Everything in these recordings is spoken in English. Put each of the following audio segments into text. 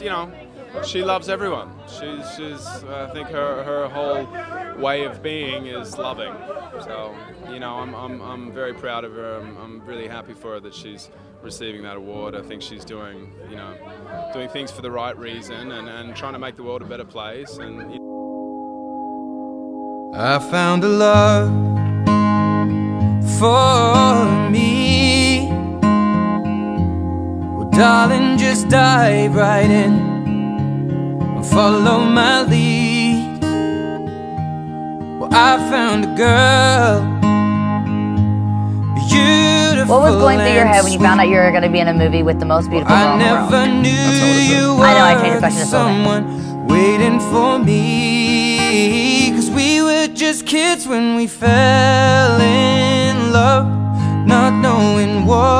You know, she loves everyone. She's, she's I think her, her whole way of being is loving. So, you know, I'm, I'm, I'm very proud of her. I'm, I'm really happy for her that she's receiving that award. I think she's doing, you know, doing things for the right reason and, and trying to make the world a better place. And, you. I found a love for me. Darling, just dive right in and follow my lead. Well, I found a girl. Beautiful What was going through your head when you found out you were going to be in a movie with the most beautiful girl I in the never world? knew you I know, I changed the were question just a someone waiting for me. Cause we were just kids when we fell in love, not knowing what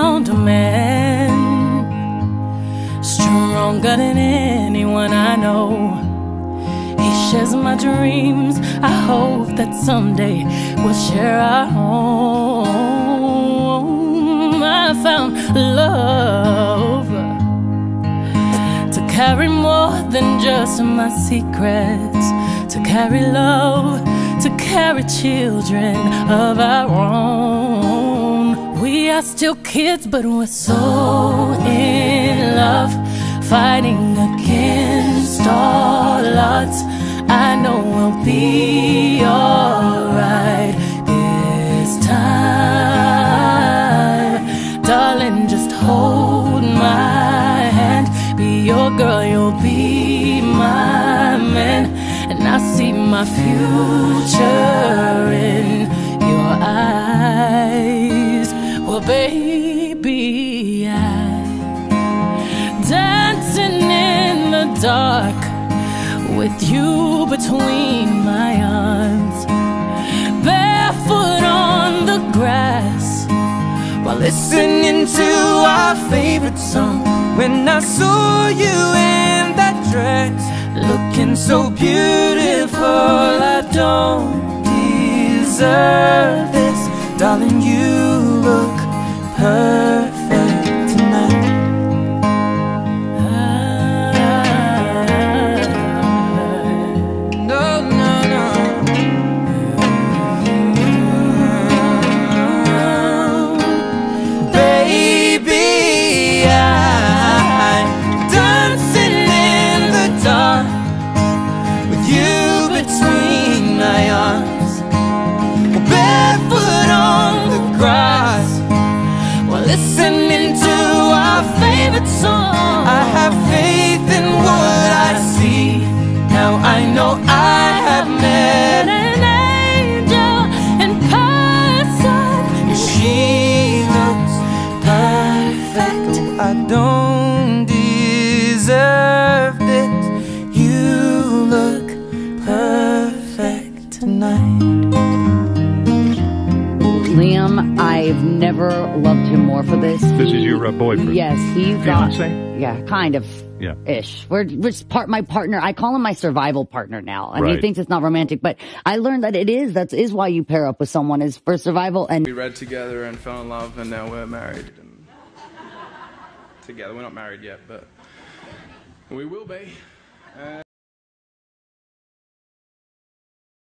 found a man stronger than anyone I know. He shares my dreams. I hope that someday we'll share our home. I found love to carry more than just my secrets, to carry love, to carry children of our own. Are still kids, but we're so in love, fighting against all odds. I know we'll be alright this time. Darling, just hold my hand. Be your girl, you'll be my man. And I see my future baby, I'm dancing in the dark with you between my arms, barefoot on the grass while listening to our favorite song. When I saw you in that dress, looking so beautiful, I don't deserve perfect listening to our favorite song. I have Liam, I've never loved him more for this. This He- is your uh, boyfriend? Yes, he got. Fiance? Yeah, kind of. Yeah. Ish. We're, we're just part, my partner. I call him my survival partner now. And he Right. thinks it's not romantic, but I learned that it is. That is why you pair up with someone is for survival. And We read together and fell in love, and now we're married. And together. We're not married yet, but we will be.